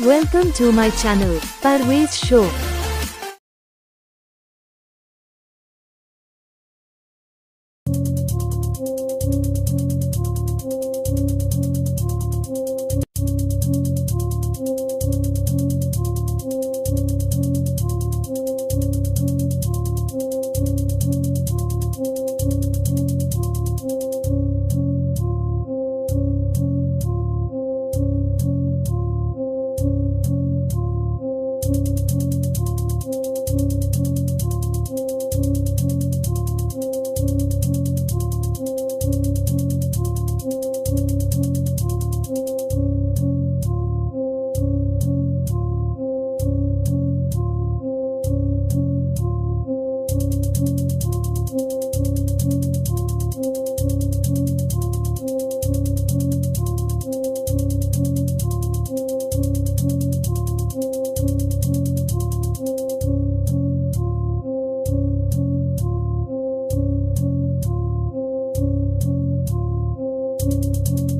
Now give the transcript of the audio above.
Welcome to my channel, Parvez Show. Música